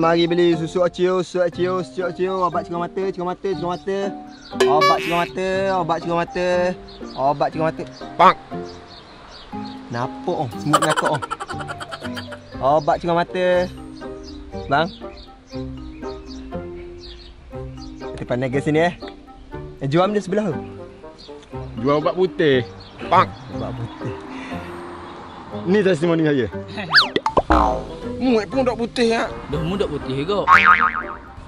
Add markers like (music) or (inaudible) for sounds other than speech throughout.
mari beli susu acio, susu acio, susu acio, obat cerah mata, cerah mata, cerah mata. Obat cerah mata, obat cerah mata. Obat cerah mata. Pak. Nampak oh, semut ngakak oh. Obat cerah mata. Bang. Kita pandai ke sini eh. Eh, jual dia sebelah tu. Jual ubat putih. Pak. Ubat putih. Ni testimoni saya. (laughs) Muat pun dok putih ya. Dah mu dak putih ke?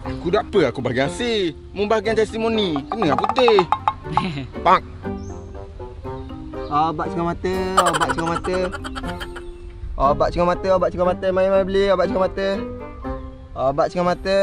Aku dak apa aku bahagian si. Mu bahagian testimoni. Kena putih. (laughs) Pak. Obat cerah mata, obat cerah mata. Obat cerah mata, obat cerah mata. Mari beli obat cerah mata. Obat cerah mata.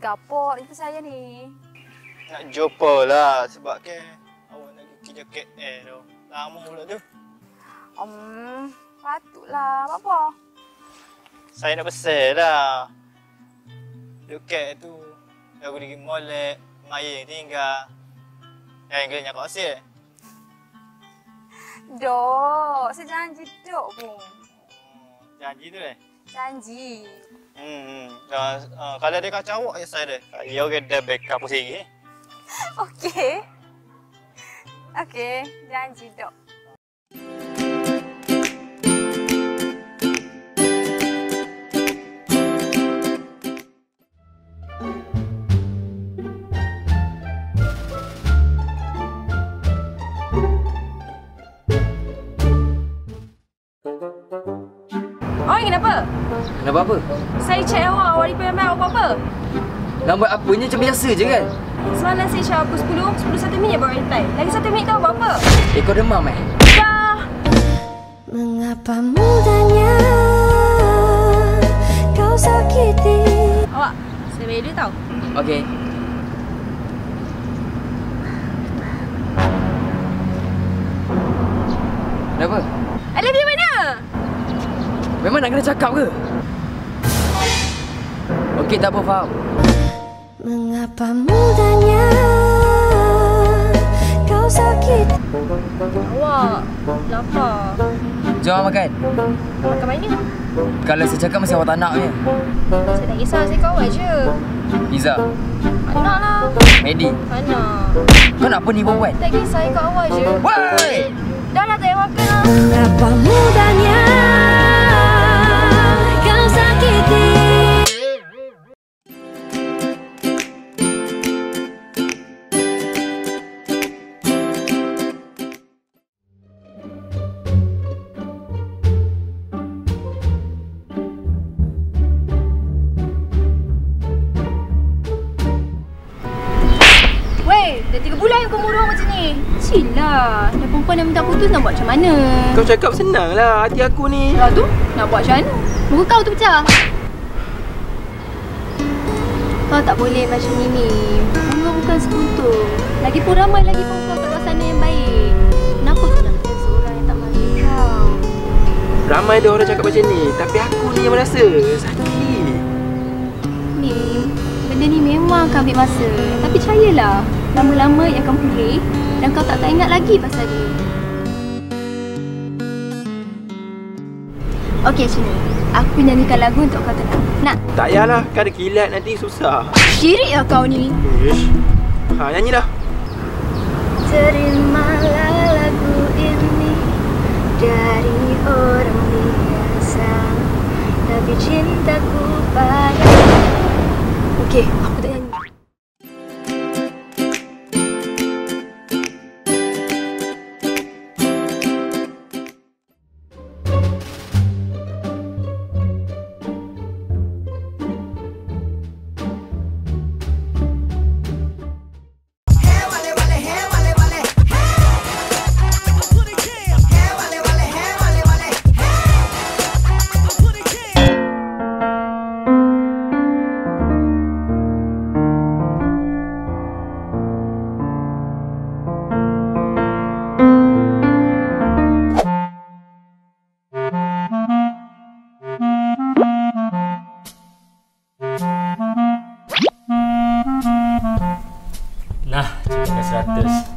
Gapok itu saya ni. Nak jumpa lah sebab ke awak nak pergi jaket air tu. Lama pula tu. Um, patutlah. Apa? Saya nak pesan lah. Jaket tu aku pergi molek, main tinggal. Yang kena nyakak asyik. Dok, saya janji dok pun. Janji tu eh. Janji. Hmm, uh, uh, kalau ada kacau awak, saya ada. Ya, okay, dah backup sini. (laughs) Okey. Okey, janji dok. Kenapa? Kenapa apa? Saya cek awak, awak reply mail awak apa? Lambat apanya macam biasa je kan? Semalam saya cakap pukul 10, 10 satu minit baru reply. Lagi satu minit tahu buat apa? Eh kau demam eh? Dah. Mengapa mudahnya kau sakiti Awak, saya bayar dia tahu. Okey. Kenapa? I love you? Memang nak kena cakap ke? Okey tak apa faham. Mengapa mudahnya kau sakiti Awak, lapar. Jom makan. Makan mana? Kalau saya cakap mesti awak tak nak punya. Saya tak kisah, saya kawal je. Pizza. Tak nak lah. Medi. Tak nak. Kau nak apa ni perempuan? Tak kisah, saya kawal je. Woi! Dah lah, tak payah makan lah. Mengapa mudahnya lah. Dah perempuan dah minta putus nak buat macam mana? Kau cakap senang lah hati aku ni. Dah tu, nak buat macam mana? Muka kau tu pecah. Kau tak boleh macam ni ni. Kau bukan sekutu. Lagipun ramai lagi perempuan kat luar sana yang baik. Kenapa kau nak kena seorang yang tak mahu kau? Ramai ada orang cakap macam ni. Tapi aku ni yang merasa sakit. Ni, benda ni memang akan ambil masa. Tapi percayalah, lama-lama ia akan pulih dan kau tak tak ingat lagi pasal dia. Okey, sini. Aku nyanyikan lagu untuk kau tenang. Nak? Tak payahlah. Kan ada kilat nanti susah. Syirik lah kau ni. Ish. Ha, nyanyi dah. Terimalah lagu ini dari orang biasa Tapi cintaku pada Okey, aku tak seratus.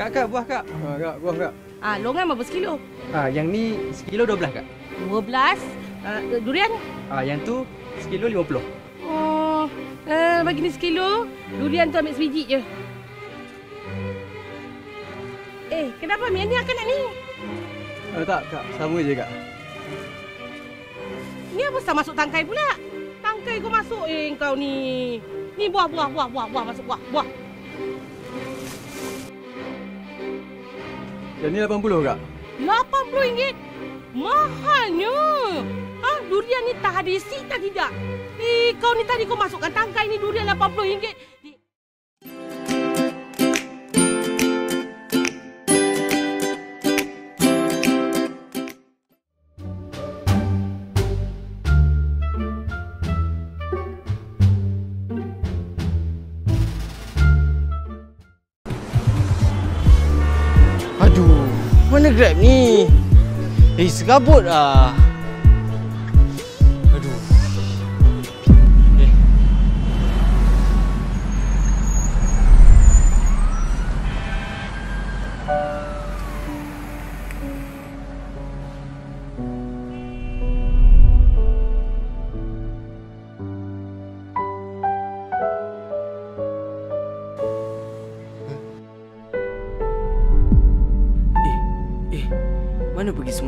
Kak, kak, buah kak. Ha, kak, buah kak. Ah, longan berapa sekilo? Ah, yang ni sekilo 12 kak. 12. Ah, durian? Ah, yang tu sekilo 50. Oh, eh, bagi ni sekilo. Durian tu ambil sebiji je. Eh, kenapa Mia ni akan nak ni? Ah, tak kak, sama je kak. Ni apa sah masuk tangkai pula? Tangkai kau masuk eh kau ni. Ni buah, buah, buah, buah, buah, masuk buah, buah. Yang ni 80 kak. RM80? Mahalnya. Ha, durian ni tak ada isi tak tidak? Eh, kau ni tadi kau masukkan tangkai ni durian RM80. Di- Aduh, mana Grab ni? Eh, serabut lah.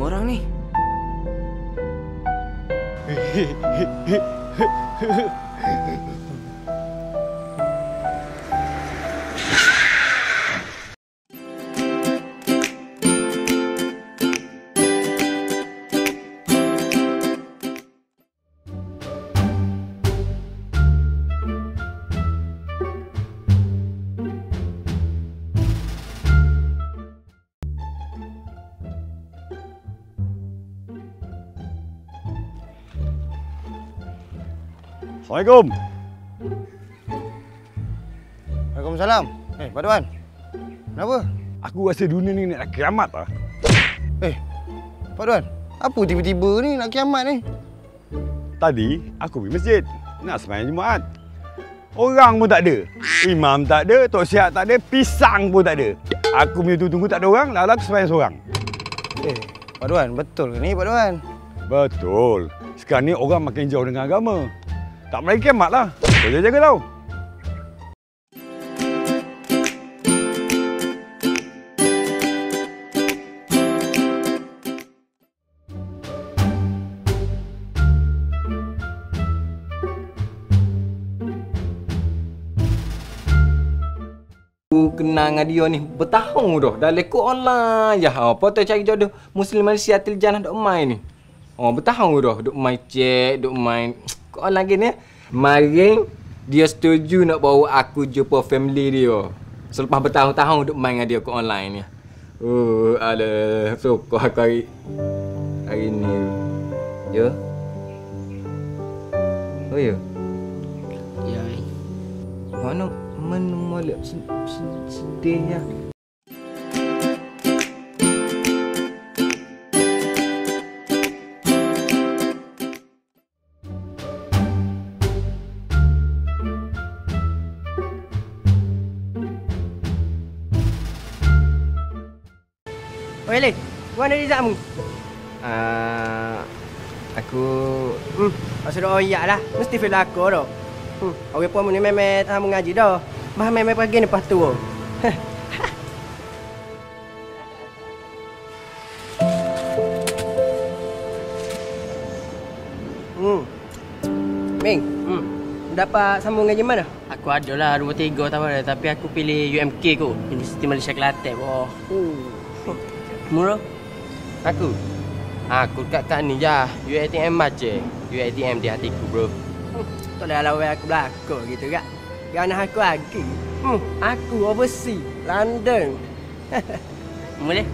Orang ni? (laughs) Assalamualaikum. Waalaikumsalam. Eh, Pak Duan. Kenapa? Aku rasa dunia ni nak kiamat lah. Eh, Pak Duan. Apa tiba-tiba ni nak kiamat ni? Tadi aku pergi masjid nak sembahyang Jumaat. Orang pun tak ada. Imam tak ada, tok siap tak ada, pisang pun tak ada. Aku punya tunggu tak ada orang, lalu aku sembahyang seorang. Eh, Pak Duan, betul ke ni Pak Duan? Betul. Sekarang ni orang makin jauh dengan agama. Tak lagi kiamat lah. Kau jaga-jaga tau. Kenal dengan dia ni bertahun dah. Dah lekuk online. Ha, apa tu cari jodoh Muslim Malaysia Til Janah duk main ni. Oh, bertahun dah. Duk main chat, duk main ke online gini. Mari dia setuju nak bawa aku jumpa family dia. Selepas bertahun-tahun duk main dengan dia ke online ni. Oh, ada suka aku hari hari ni. Ya. Oh ya. Ya. Mana mana molek se- se- sedih ya. Mana Rizakmu? Uh, aku Hmm, maksud iya lah. Mesti feel aku dah. Hmm, orang pun ni memet ha mengaji dah. Bah memet pergi ni lepas tu. (laughs) hmm. Ming, hmm. Dapat sambung ngaji mana? Aku ada lah dua tiga tahun dah tapi aku pilih UMK kot Universiti Malaysia Kelantan oh. Oh. Murah? Aku aku kat kat ni je. UiTM baca. UiTM di hatiku bro. Tak boleh lawan aku belakang gitu kak. Kerana aku lagi. Hmm, aku overseas, London. (laughs) Boleh?